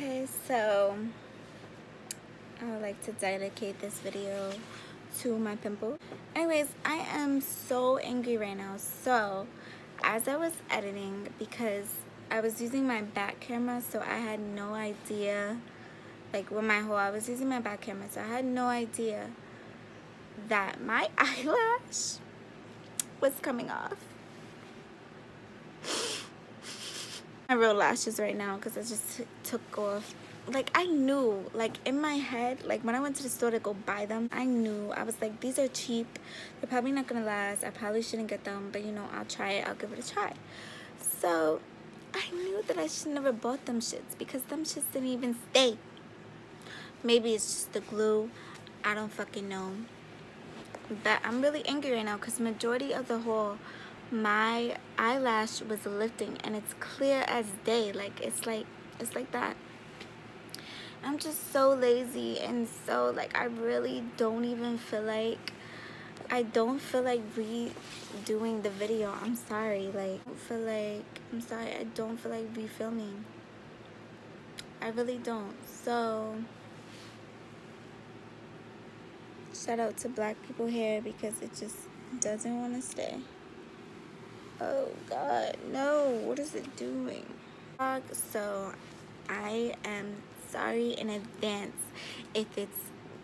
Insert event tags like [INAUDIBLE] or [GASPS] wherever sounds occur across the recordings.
Okay, so I would like to dedicate this video to my pimple. Anyways, I am so angry right now. So, as I was editing, because I was using my back camera, so I had no idea, like with my whole, I was using my back camera, so I had no idea that my [LAUGHS] eyelash was coming off. My real lashes right now because I just took off. Like I knew like in my head like when I went to the store to go buy them I knew. I was like these are cheap. They're probably not gonna last. I probably shouldn't get them but you know I'll try it. I'll give it a try. So I knew that I should never bought them shits because them shits didn't even stay. Maybe it's just the glue. I don't fucking know. But I'm really angry right now because majority of the haul my eyelash was lifting and it's clear as day. Like it's like it's like that. I'm just so lazy and so like I really don't even feel like I don't feel like redoing the video. I'm sorry. Like I feel like I'm sorry. I don't feel like refilming. I really don't. So shout out to black people hair because it just doesn't want to stay Oh God, no, what is it doing? So I am sorry in advance if it's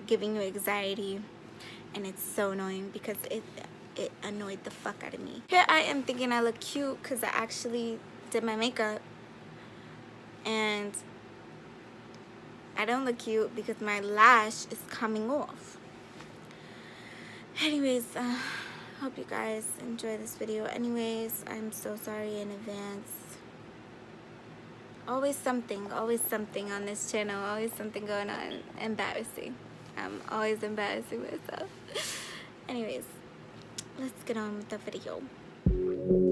giving you anxiety and it's so annoying because it it annoyed the fuck out of me. Here I am thinking I look cute because I actually did my makeup and I don't look cute because my lash is coming off. Anyways, uh, hope you guys enjoy this video anyways i'm so sorry in advance always something always something on this channel always something going on embarrassing i'm always embarrassing myself [LAUGHS] anyways let's get on with the video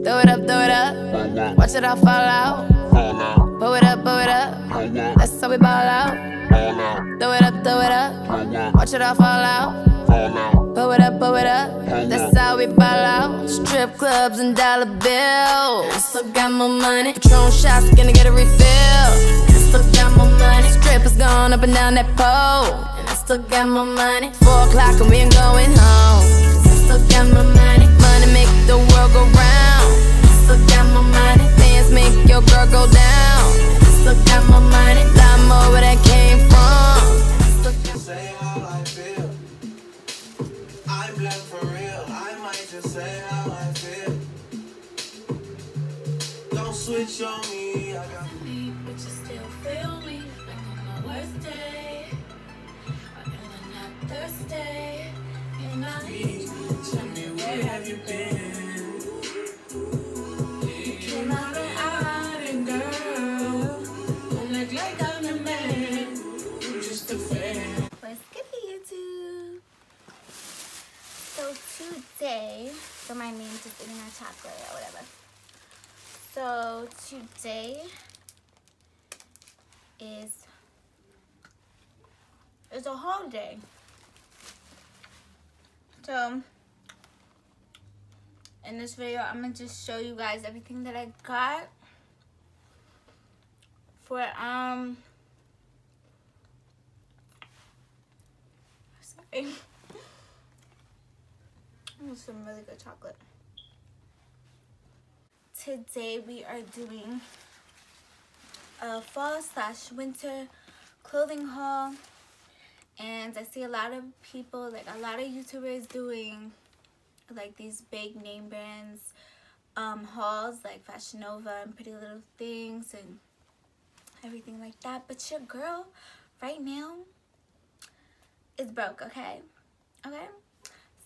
Throw it up, throw it up. Watch it all fall out. Pull it up, pull it up. That's how we ball out. Throw it up, throw it up. Watch it all fall out. Pull it up, pull it up. That's how we ball out. Strip clubs and dollar bills. Still got more money. Patron shots, gonna get a refill. Still got more money. Strippers going up and down that pole. And I still got more money. Four o'clock and we ain't going home. I still got more money. Money make the world go round. I still got more money. Dance make your girl go down. I still got more money. Lot more where that came from. Just say how I feel. Don't switch on me. I got me, but you still feel me like on my worst day. I I'm not thirsty, and I need you. Tell me where have you been? Today, don't mind me just eating my chocolate or whatever. So today is it's a holiday. So in this video, I'm gonna just show you guys everything that I got for um. Sorry. Some really good chocolate. Today we are doing a fall slash winter clothing haul. And I see a lot of people like a lot of YouTubers doing like these big name brands um hauls like Fashion Nova and Pretty Little Things and everything like that. But your girl right now is broke okay? Okay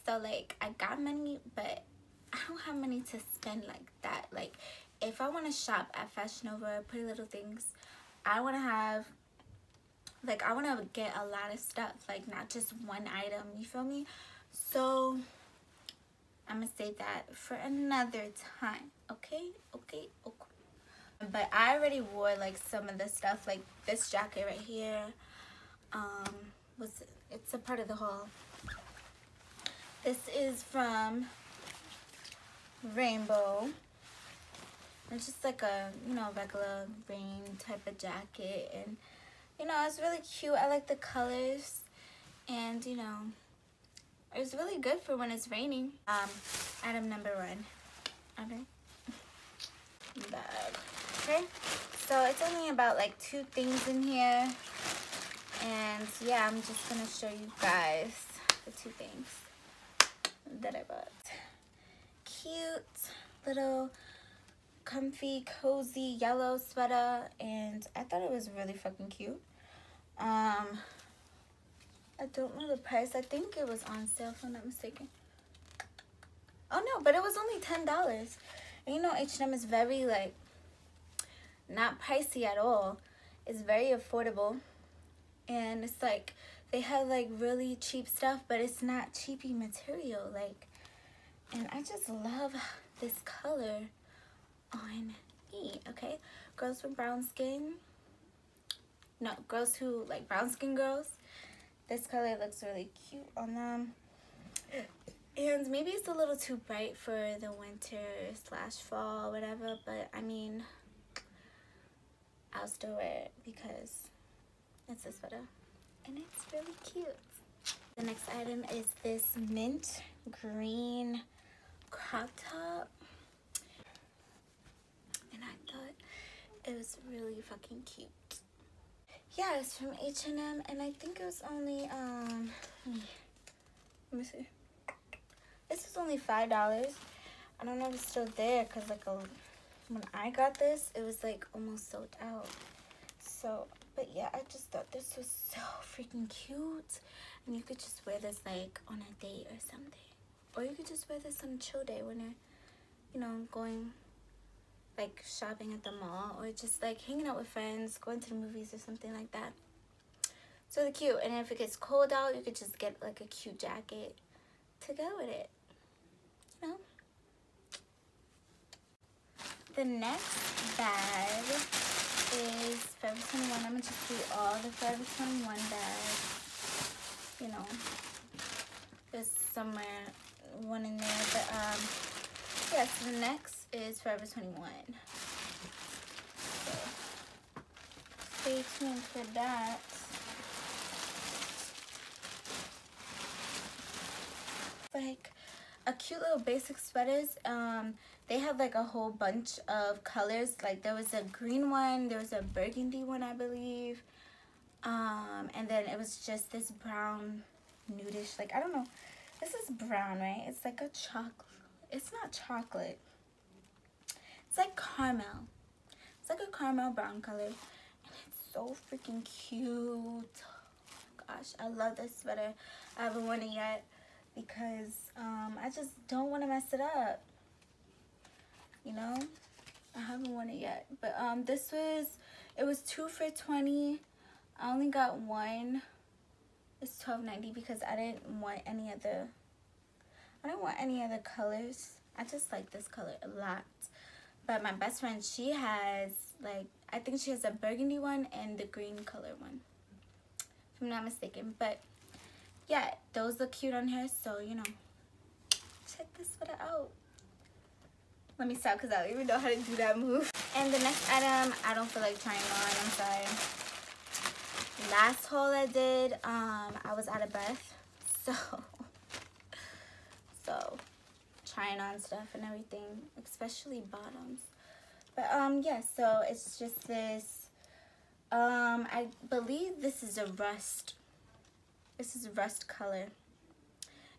so like I got money but I don't have money to spend like that. Like if I want to shop at Fashion Nova Pretty Little Things I want to have like I want to get a lot of stuff like not just one item you feel me? So I'm gonna say that for another time okay? Okay okay. But I already wore like some of the stuff like this jacket right here. Um was it's a part of the haul this is from Rainbow it's just like a you know regular rain type of jacket and you know, it's really cute. I like the colors. And, you know, it's really good for when it's raining. Um, item number one. Okay. [LAUGHS] Bag. Okay. So it's only about like two things in here. And yeah, I'm just going to show you guys the two things that I bought. Cute little comfy, cozy yellow sweater. And I thought it was really fucking cute. Um, I don't know the price. I think it was on sale if I'm not mistaken. Oh no, but it was only $10. And you know H&M is very like, not pricey at all. It's very affordable. And it's like, they have like really cheap stuff, but it's not cheapy material. Like, and I just love this color on me, okay? Girls with brown skin. No, girls who like brown skin girls. This color looks really cute on them. And maybe it's a little too bright for the winter slash fall, whatever. But I mean, I'll still wear it because it's a sweater. And it's really cute. The next item is this mint green crop top. And I thought it was really fucking cute. Yeah, it's from H&M and I think it was only, um, let me see. This was only $5. I don't know if it's still there because like a, when I got this, it was like almost sold out. So, but yeah, I just thought this was so freaking cute. And you could just wear this like on a date or something. Or you could just wear this on a chill day when you're, you know, going like shopping at the mall or just like hanging out with friends, going to the movies or something like that. So really cute. And if it gets cold out, you could just get like a cute jacket to go with it. You know? The next bag is Forever 21. I'm going to just do all the Forever 21 bags. You know, there's somewhere one in there. But um, yes, yeah, so the next is Forever 21. So, stay tuned for that. Like a cute little basic sweaters. Um, they have like a whole bunch of colors. Like there was a green one, there was a burgundy one, I believe. Um, and then it was just this brown nudish, like I don't know. This is brown, right? It's like a chocolate. It's not chocolate. It's like caramel. It's like a caramel brown color. And it's so freaking cute. Gosh, I love this sweater. I haven't worn it yet because um, I just don't want to mess it up. You know? I haven't worn it yet. But um, this was, it was two for 20 I only got one. It's twelve ninety because I didn't want any of the I don't want any other colors. I just like this color a lot. But my best friend, she has like I think she has a burgundy one and the green color one. If I'm not mistaken. But yeah, those look cute on her, so you know. Check this sweater out. Let me stop because I don't even know how to do that move. And the next item, I don't feel like trying on. I'm sorry last haul I did, um, I was out of breath. [LAUGHS] So, so trying on stuff and everything, especially bottoms. But, um, yeah, so it's just this, um, I believe this is a rust. This is rust color.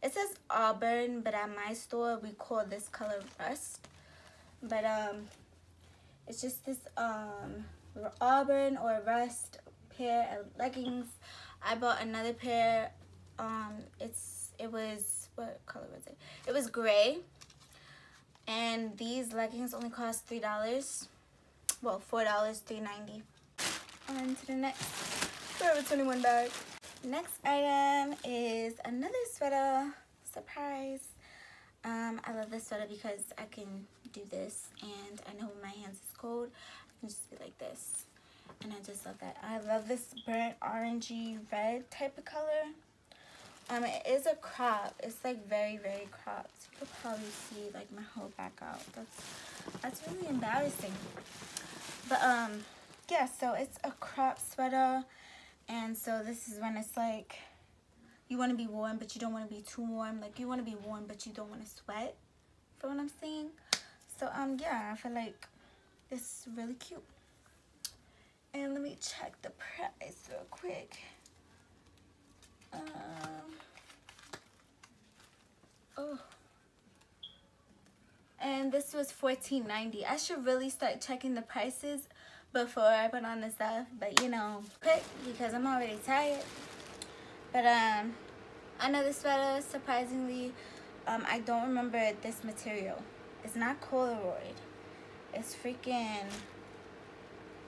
It says auburn, but at my store, we call this color rust. But, um, it's just this, um, auburn or rust pair of leggings. I bought another pair. Um, it's it was what color was it? It was gray. And these leggings only cost three dollars. Well, four dollars, three ninety. On to the next Forever 21 bag. Next item is another sweater. Surprise. Um, I love this sweater because I can do this and I know when my hands is cold, I can just be like this and I just love that. I love this burnt orangey red type of color. Um, it is a crop. It's like very, very cropped. You could probably see like my whole back out. That's that's really embarrassing. But um, yeah, so it's a crop sweater. And so this is when it's like, you want to be warm, but you don't want to be too warm. Like you want to be warm, but you don't want to sweat. For what I'm saying? So, um, yeah, I feel like this is really cute. And let me check the price real quick. Um, oh. And this was $14.90. I should really start checking the prices before I put on the stuff. But, you know, quick because I'm already tired. But, um, I know sweater, surprisingly, um, I don't remember this material. It's not Polaroid. It's freaking,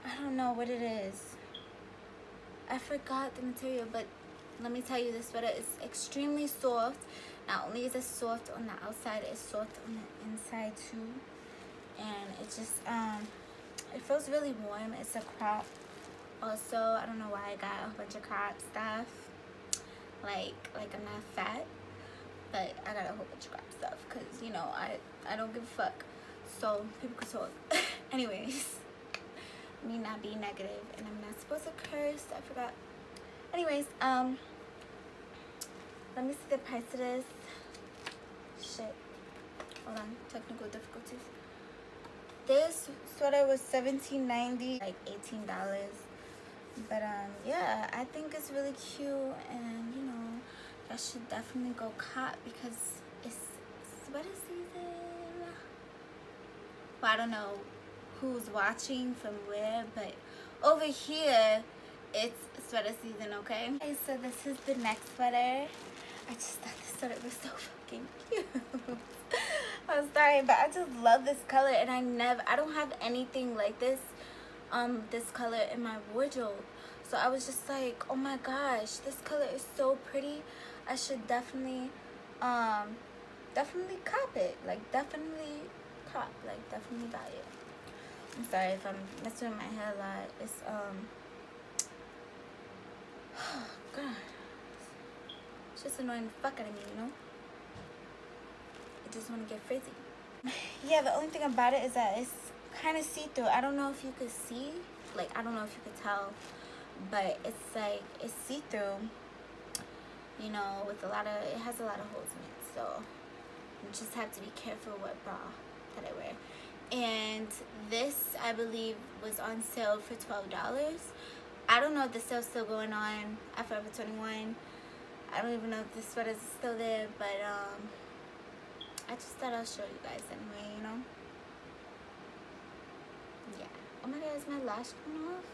I don't know what it is. I forgot the material, but let me tell you, this sweater is extremely soft. Not only is it soft on the outside, it's soft on the inside too. And it just, um, it feels really warm. It's a crop. Also, I don't know why I got a bunch of crop stuff. Like, like I'm not fat, but I got a whole bunch of crop stuff because, you know, I, I don't give a fuck. So, people can talk. [LAUGHS] Anyways, me not being negative, and I'm not supposed to curse. I forgot. Anyways, um, let me see the price of this. Shit. Hold on. Technical difficulties. This sweater was $17.90, like $18. But, um, yeah, I think it's really cute. And, you know, I should definitely go cop because it's sweater season. Well, I don't know who's watching from where, but over here, it's sweater season, okay? Okay, so this is the next sweater. I just thought this sweater was so fucking [LAUGHS] cute. I'm sorry, but I just love this color, and I never, I don't have anything like this, um, this color in my wardrobe. So I was just like, oh my gosh, this color is so pretty. I should definitely, um, definitely cop it. Like, definitely cop. Like, definitely buy it. I'm sorry if I'm messing with my hair a lot. It's, um, [SIGHS] God. It's just annoying the fuck out of me, you know? I just want to get frizzy. [LAUGHS] Yeah, the only thing about it is that it's kind of see-through. I don't know if you could see. Like, I don't know if you could tell. But it's like, it's see-through. You know, with a lot of, it has a lot of holes in it. So, you just have to be careful what bra that I wear. And this, I believe, was on sale for $12. I don't know if the sale's still going on at Forever 21. I don't even know if this sweater is still there, but um, I just thought I'll show you guys anyway, you know? Yeah. Oh my god, is my lash coming off?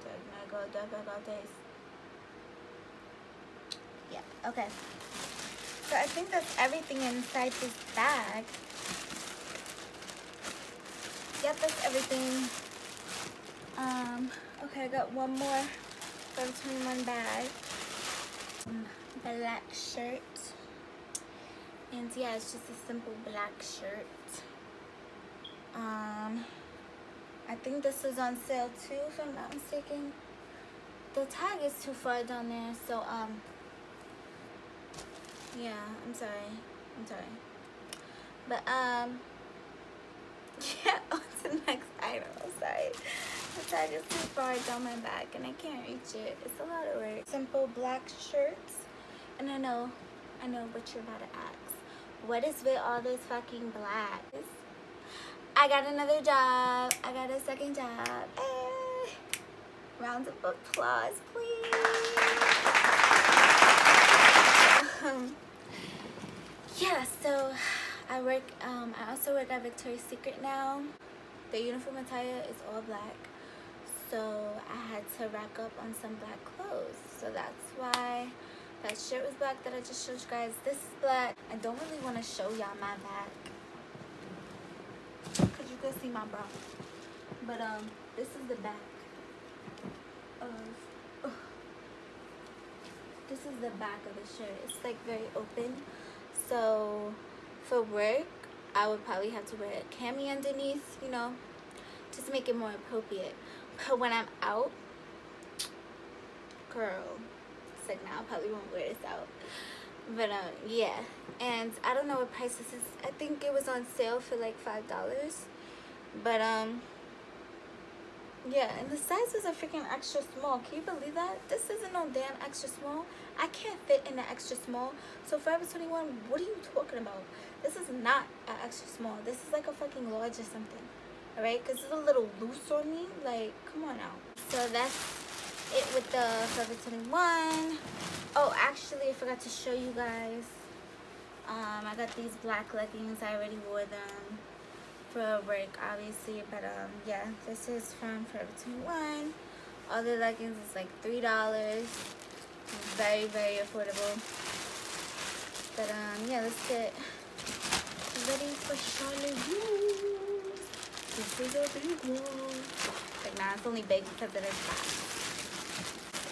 Do I go, do I go about this? Yeah, okay. So I think that's everything inside this bag. Yep, that's everything. Um, okay, I got one more Forever 21 bag. Um, black shirt. And yeah, it's just a simple black shirt. Um, I think this is on sale too, if I'm not mistaken. The tag is too far down there, so um, yeah, I'm sorry. I'm sorry. But um, [LAUGHS] yeah, on to the next item. I'm sorry. The tag is too far down my back and I can't reach it. It's a lot of work. Simple black shirts. And I know, I know what you're about to ask. What is with all this fucking black? I got another job. I got a second job. Hey. Rounds of applause, please. [LAUGHS] Yeah, so I work, um, I also work at Victoria's Secret now. The uniform attire is all black. So I had to rack up on some black clothes. So that's that shirt was black that I just showed you guys. This is black. I don't really want to show y'all my back. Because you can see my bra. But um, this is the back of, [SIGHS] this is the back of the shirt. It's like very open. So for work, I would probably have to wear a cami underneath, you know, just to make it more appropriate. But when I'm out, girl, like now probably won't wear this out. But um, yeah, and I don't know what price this is. I think it was on sale for like five dollars. But um, yeah, and the size was a freaking extra small. Can you believe that? This isn't no damn extra small. I can't fit in the extra small. So Forever 21, what are you talking about? This is not an extra small. This is like a fucking large or something. Alright? Because it's a little loose on me. Like, come on now. So that's it with the Forever 21. Oh, actually, I forgot to show you guys. Um, I got these black leggings. I already wore them for a break, obviously. But, um, yeah, this is from Forever 21. All the leggings is like $3. Very, very affordable. But, um, yeah, let's get ready for Charlotte This is a big one. Like, nah, it's only big because it is fat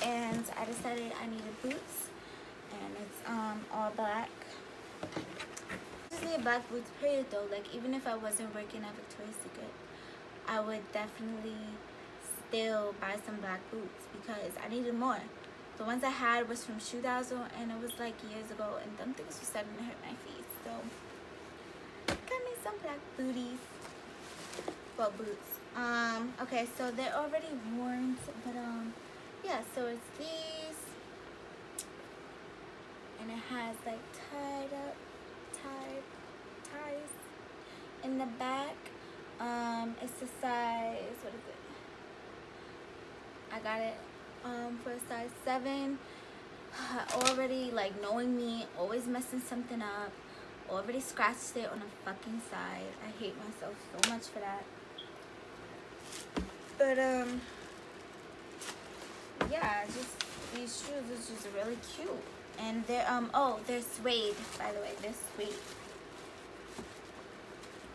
and I decided I needed boots and it's um all black. Need black boots period though like even if I wasn't working at Victoria's Secret I would definitely still buy some black boots because I needed more. The ones I had was from Shoe Dazzle and it was like years ago and them things were starting to hurt my feet so got me some black booties. Well boots. Um okay so they're already worn but um yeah, so it's these. And it has like tied up, tied, ties in the back. Um, it's the size, what is it? I got it um, for a size 7. [SIGHS] already, like, knowing me, always messing something up. Already scratched it on the fucking side. I hate myself so much for that. But, um yeah, just these shoes is just really cute. And they're um oh they're suede by the way they're suede.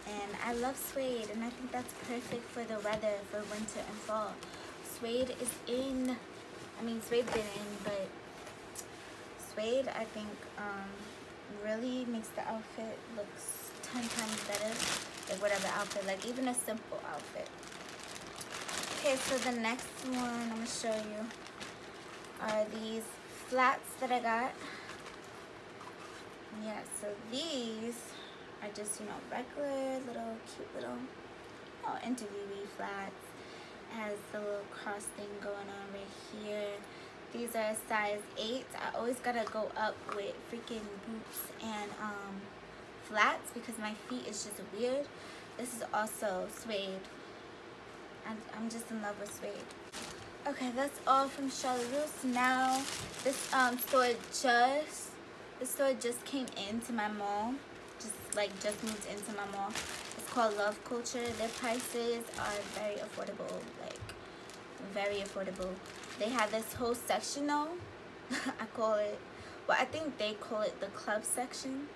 And I love suede and I think that's perfect for the weather for winter and fall. Suede is in. I mean suede's been in, but suede I think um really makes the outfit look ten times better. Like whatever outfit, like even a simple outfit. Okay, so the next one I'm going to show you are these flats that I got. Yeah, so these are just, you know, regular little cute little oh, interviewee flats. It has the little cross thing going on right here. These are size 8. I always gotta go up with freaking boots and um, flats because my feet is just weird. This is also suede I'm, I'm just in love with suede. Okay, that's all from Charlotte. Now, this um, store just, the store just came into my mall. Just like just moved into my mall. It's called Love Culture. Their prices are very affordable, like very affordable. They have this whole section though. [LAUGHS] I call it, well I think they call it the club section.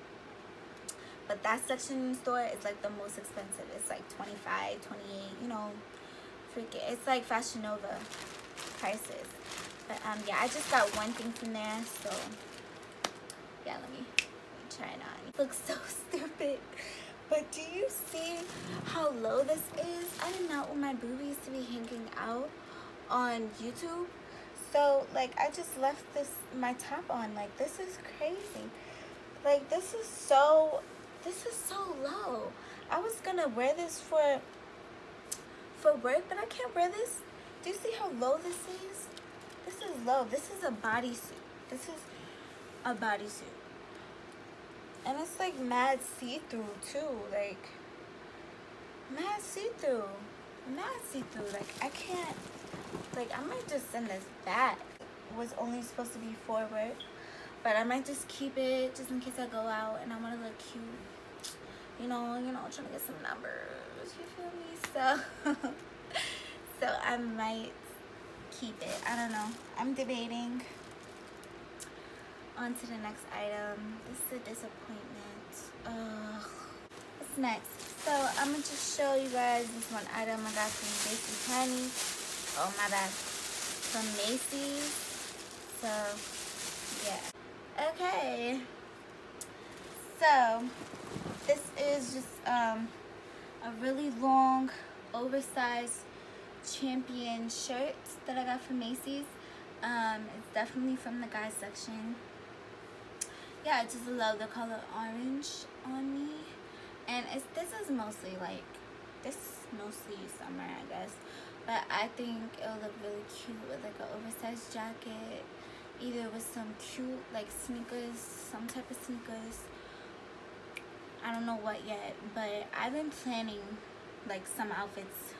But that section in store is like the most expensive. It's like 25, 28, you know, freaking it's like fashion nova prices. But um yeah i just got one thing from there so yeah let me, let me try it on. It looks so [LAUGHS] stupid. But do you see how low this is? I did not want my boobies to be hanging out on youtube. So like i just left this my top on. Like this is crazy. Like this is so this is so low. I was gonna wear this for for work, but I can't wear this. Do you see how low this is? This is low. This is a bodysuit. This is a bodysuit. And it's like mad see-through too. Like, mad see-through. Mad see-through. Like, I can't, like, I might just send this back. It was only supposed to be forward. But I might just keep it just in case I go out and I want to look cute. You know, you know, trying to get some numbers. You feel me? so [LAUGHS] so I might keep it. I don't know. I'm debating on to the next item. This is a disappointment. Ugh. what's next? So I'm gonna just show you guys this one item I got from Macy's Honey. Oh my bad. From Macy's so yeah. Okay. So this is just um a really long oversized champion shirt that I got from Macy's. Um, it's definitely from the guys section. yeah, I just love the color orange on me. And it's this is mostly like this is mostly summer, I guess. But I think it'll look really cute with like an oversized jacket, either with some cute like sneakers, some type of sneakers. I don't know what yet, but I've been planning like some outfits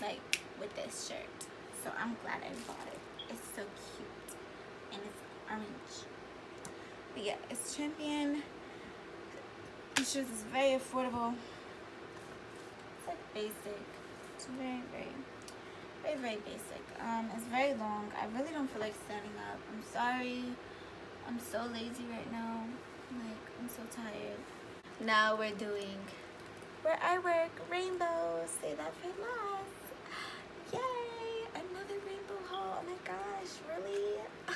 like with this shirt. So I'm glad I bought it. It's so cute and it's orange. But yeah, it's Champion. This shirt is very affordable. It's like basic. It's very, very, very, very basic. Um, it's very long. I really don't feel like standing up. I'm sorry. I'm so lazy right now. Like, I'm so tired. Now we're doing where I work rainbow. Say that for last. Yay! Another rainbow haul. Oh my gosh, really? [LAUGHS]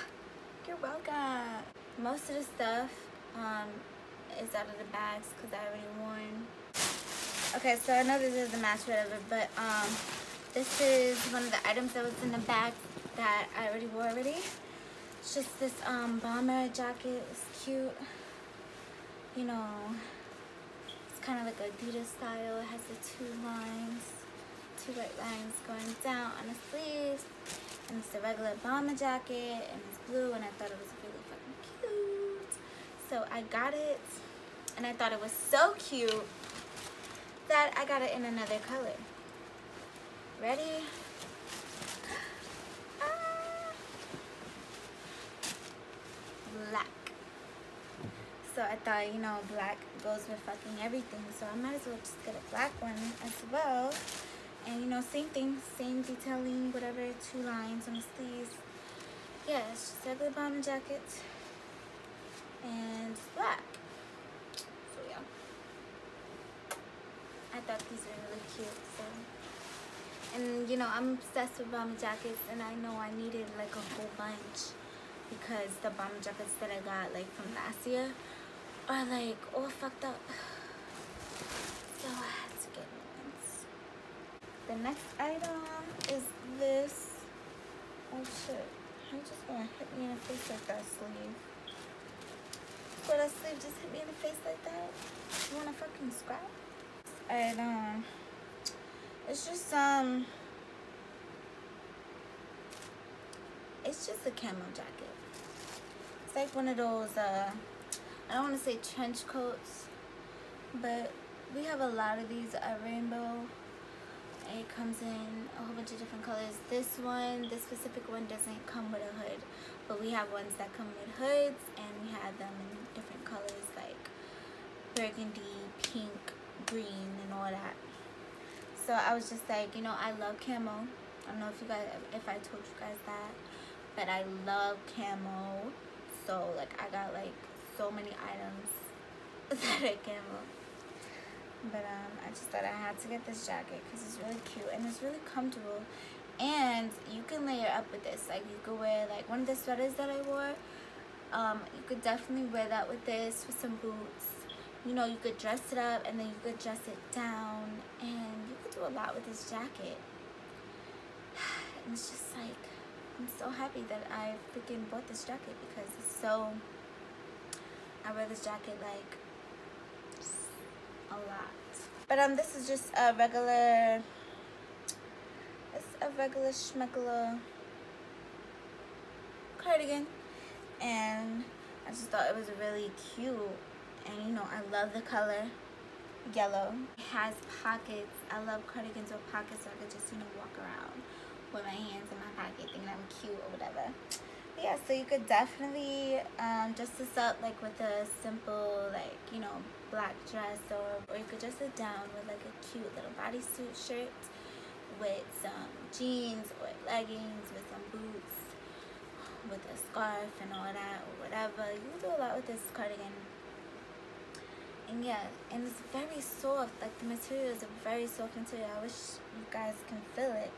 You're welcome. Most of the stuff um, is out of the bags because I already worn. Okay, so I know this is a match, whatever, but um, this is one of the items that was in the bag that I already wore already. It's just this um, bomber jacket. It's cute. You know, kind of like Adidas style. It has the two lines, two white lines going down on the sleeves. And it's a regular bomber jacket, and it's blue, and I thought it was really fucking cute. So I got it, and I thought it was so cute that I got it in another color. Ready? [GASPS] Ah. Black. So I thought, you know, black goes with fucking everything. So I might as well just get a black one as well. And you know, same thing, same detailing, whatever, two lines on the sleeves. Yeah, just regular bomber jacket. And black. So yeah. I thought these were really cute. So, and you know, I'm obsessed with bomber jackets, and I know I needed like a whole bunch because the bomber jackets that I got like from last year are like all fucked up. So I had to get ones. The next item is this. Oh shit! I'm just gonna hit me in the face like that sleeve. So that sleeve just hit me in the face like that. You wanna fucking scrap? and um it's just um it's just a camo jacket it's like one of those uh i don't want to say trench coats but we have a lot of these at rainbow. It comes in a whole bunch of different colors. This one this specific one doesn't come with a hood but we have ones that come with hoods and we have them in different colors like burgundy pink green and all that. So I was just like you know I love camo. I don't know if you guys if I told you guys that but I love camo. So like I got like so many items [LAUGHS] that are camo but um I just thought I had to get this jacket because it's really cute and it's really comfortable. And you can layer up with this. Like you could wear like one of the sweaters that I wore. Um, you could definitely wear that with this with some boots. You know, you could dress it up and then you could dress it down and you could do a lot with this jacket. [SIGHS] And it's just like, I'm so happy that I freaking bought this jacket because it's so, I wear this jacket like a lot. But um, this is just a regular, it's a regular schmeckler cardigan. And I just thought it was really cute. And you know I love the color yellow. It has pockets. I love cardigans with pockets so I could just you know walk around with my hands in my pocket thinking I'm cute or whatever yeah so you could definitely um, dress this up like with a simple like you know black dress or, or you could dress it down with like a cute little bodysuit shirt with some jeans or leggings with some boots with a scarf and all that or whatever. You can do a lot with this cardigan. And yeah and it's very soft like the material is a very soft material. I wish you guys can feel it.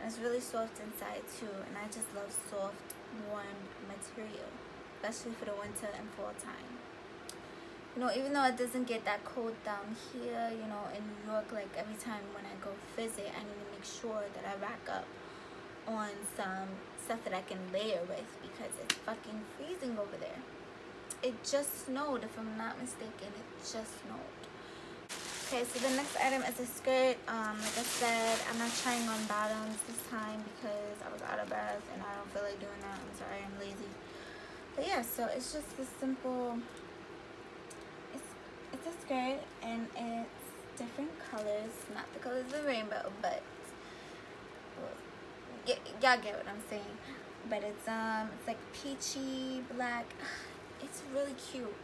And it's really soft inside too and i just love soft warm material especially for the winter and fall time. You know even though it doesn't get that cold down here you know in new york like every time when i go visit i need to make sure that i rack up on some stuff that i can layer with because it's fucking freezing over there. It just snowed if I'm not mistaken it just snowed okay so the next item is a skirt. Um like I said I'm not trying on bottoms this time because I was out of breath and I don't feel like doing that. I'm sorry I'm lazy. But yeah so it's just a simple it's it's a skirt and it's different colors. Not the colors of the rainbow but y'all get what I'm saying. But it's um it's like peachy black. [SIGHS] It's really cute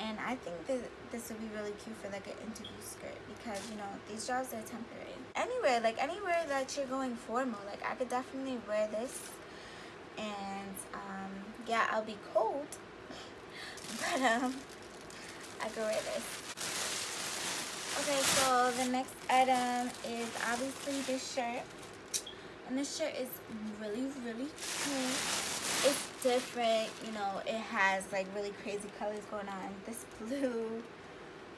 and I think that this would be really cute for like an interview skirt because you know these jobs are temporary. Anywhere like anywhere that you're going formal like I could definitely wear this. And um yeah I'll be cold [LAUGHS] but um I could wear this. Okay so the next item is obviously this shirt. And this shirt is really really cute different you know it has like really crazy colors going on. This blue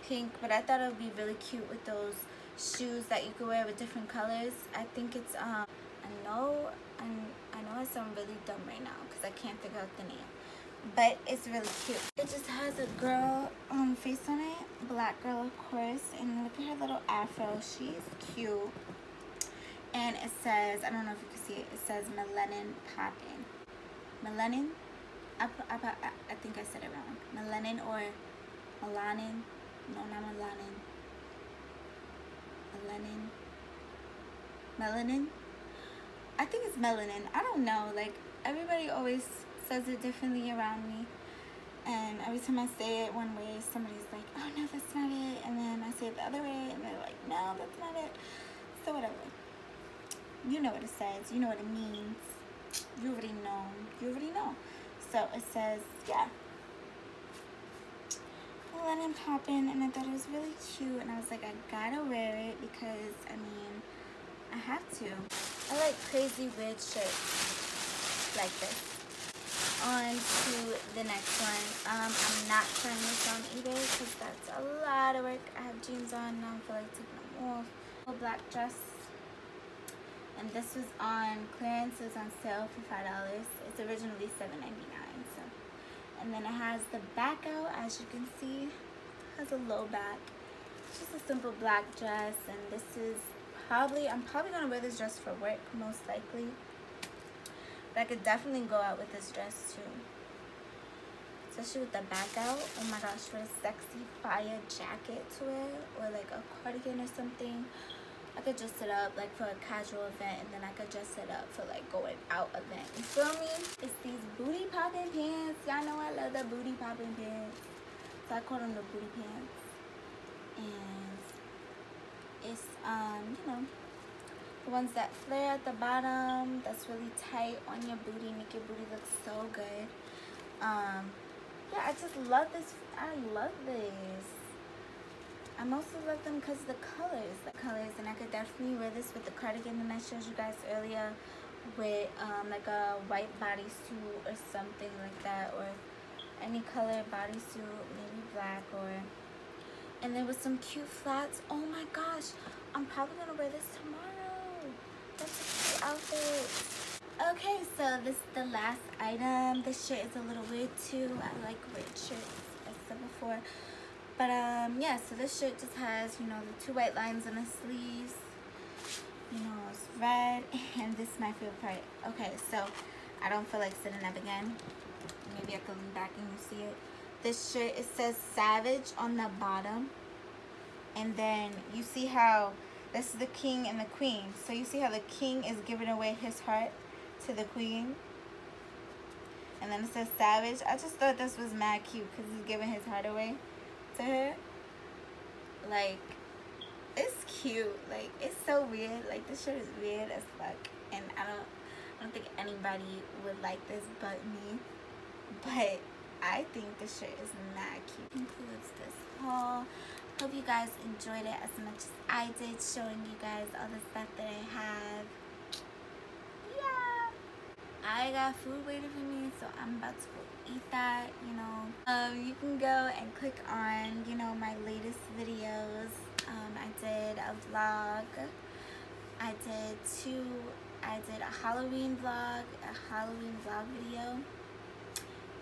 pink but i thought it would be really cute with those shoes that you could wear with different colors. I think it's um i know and i know i sound really dumb right now because i can't figure out the name but it's really cute. It just has a girl um face on it black girl of course and look at her little afro. She's cute. And it says I don't know if you can see it it says melanin popping melanin? I, I, I think I said it wrong. Melanin or melanin? No not melanin. Melanin? Melanin? I think it's melanin. I don't know. Like everybody always says it differently around me. And every time I say it one way somebody's like oh no that's not it. And then I say it the other way and they're like no that's not it. So whatever. You know what it says. You know what it means you already know you already know so it says yeah. Let him pop in and I thought it was really cute and I was like I gotta wear it because I mean I have to. I like crazy weird shirts like this. On to the next one. Um I'm not trying this on eBay because that's a lot of work. I have jeans on now I feel like taking them off. A black dress and this was on clearance it was on sale for five dollars. It's originally $7.99 so. And then it has the back out as you can see. Has a low back. It's just a simple black dress and this is probably I'm probably gonna wear this dress for work most likely. But I could definitely go out with this dress too. Especially with the back out. Oh my gosh with a sexy fire jacket to it or like a cardigan or something I could dress it up like for a casual event and then I could dress it up for like going out event. You feel me? It's these booty popping pants. Y'all know I love the booty popping pants. So I call them the booty pants. And it's um, you know, the ones that flare at the bottom, that's really tight on your booty, make your booty look so good. Um, yeah, I just love this. I love this. I mostly love them because the colors, the colors, and I could definitely wear this with the cardigan that I showed you guys earlier with um, like a white bodysuit or something like that, or any color bodysuit, maybe black, or and then with some cute flats. Oh my gosh, I'm probably gonna wear this tomorrow. That's a cute outfit. Okay, so this is the last item. This shirt is a little weird too. I like weird shirts, as I said before. But um, yeah, so this shirt just has, you know, the two white lines on the sleeves. You know, it's red. [LAUGHS] And this is my favorite part. Okay, so I don't feel like sitting up again. Maybe I can lean back and you see it. This shirt, it says Savage on the bottom. And then you see how this is the king and the queen. So you see how the king is giving away his heart to the queen. And then it says Savage. I just thought this was mad cute because he's giving his heart away her. Like, it's cute. Like, it's so weird. Like, this shirt is weird as fuck. And I don't, I don't think anybody would like this but me. But I think this shirt is not cute. Includes this haul. Hope you guys enjoyed it as much as I did showing you guys all the stuff that I have. Yeah. I got food waiting for me, so I'm about to go eat that, you know. Um, you can go and click on, you know, my latest videos. Um, I did a vlog. I did two, I did a Halloween vlog, a Halloween vlog video.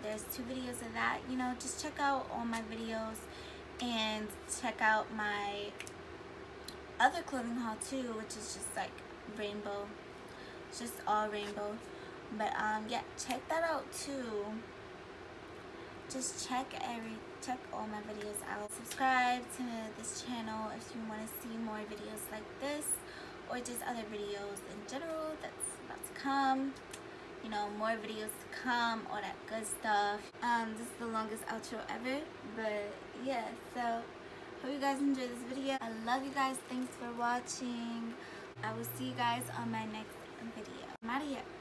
there's two videos of that you know just check out all my videos and check out my other clothing haul too which is just like rainbow it's just all rainbow but um yeah check that out too just check every check all my videos out. Subscribe to this channel if you want to see more videos like this or just other videos in general that's about to come. You know more videos to come all that good stuff. Um this is the longest outro ever but yeah so hope you guys enjoy this video. I love you guys. Thanks for watching. I will see you guys on my next video. I'm out of here